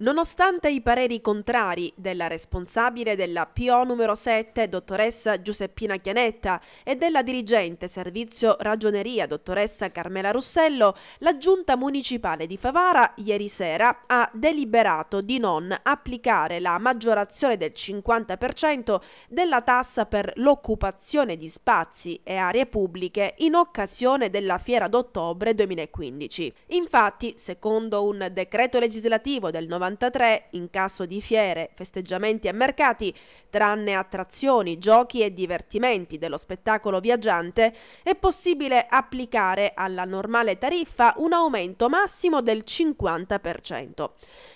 Nonostante i pareri contrari della responsabile della PO numero 7, dottoressa Giuseppina Chianetta, e della dirigente servizio ragioneria, dottoressa Carmela Russello, la giunta municipale di Favara ieri sera ha deliberato di non applicare la maggiorazione del 50% della tassa per l'occupazione di spazi e aree pubbliche in occasione della fiera d'ottobre 2015. Infatti, secondo un decreto legislativo del 90 93 in caso di fiere, festeggiamenti e mercati, tranne attrazioni, giochi e divertimenti dello spettacolo viaggiante, è possibile applicare alla normale tariffa un aumento massimo del 50%.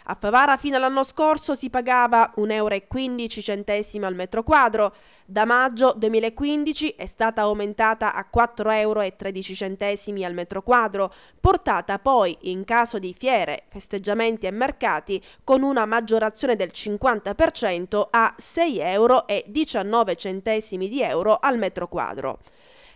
A Favara fino all'anno scorso si pagava 1,15 euro al metro quadro, da maggio 2015 è stata aumentata a 4,13 euro al metro quadro, portata poi in caso di fiere, festeggiamenti e mercati con una maggiorazione del 50% a 6,19 euro di euro al metro quadro.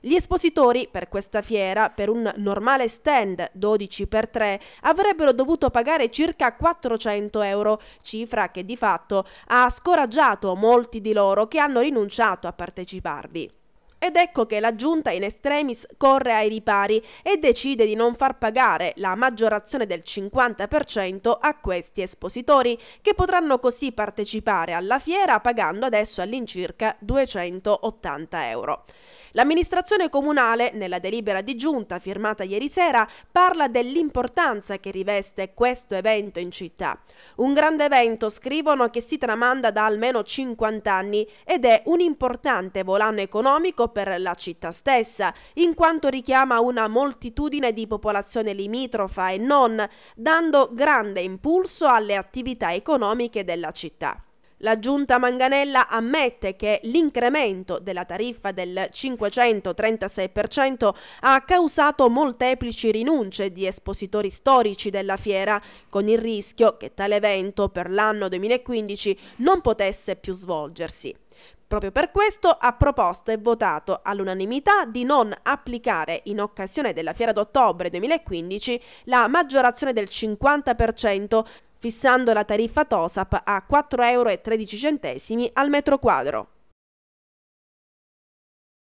Gli espositori per questa fiera, per un normale stand 12x3, avrebbero dovuto pagare circa 400 euro, cifra che di fatto ha scoraggiato molti di loro che hanno rinunciato a parteciparvi. Ed ecco che la giunta in extremis corre ai ripari e decide di non far pagare la maggiorazione del 50% a questi espositori, che potranno così partecipare alla fiera pagando adesso all'incirca 280 euro. L'amministrazione comunale, nella delibera di giunta firmata ieri sera, parla dell'importanza che riveste questo evento in città. Un grande evento, scrivono, che si tramanda da almeno 50 anni ed è un importante volano economico per la città stessa, in quanto richiama una moltitudine di popolazione limitrofa e non, dando grande impulso alle attività economiche della città. La giunta Manganella ammette che l'incremento della tariffa del 536% ha causato molteplici rinunce di espositori storici della fiera, con il rischio che tale evento per l'anno 2015 non potesse più svolgersi. Proprio per questo ha proposto e votato all'unanimità di non applicare in occasione della fiera d'ottobre 2015 la maggiorazione del 50% fissando la tariffa TOSAP a 4,13 euro al metro quadro.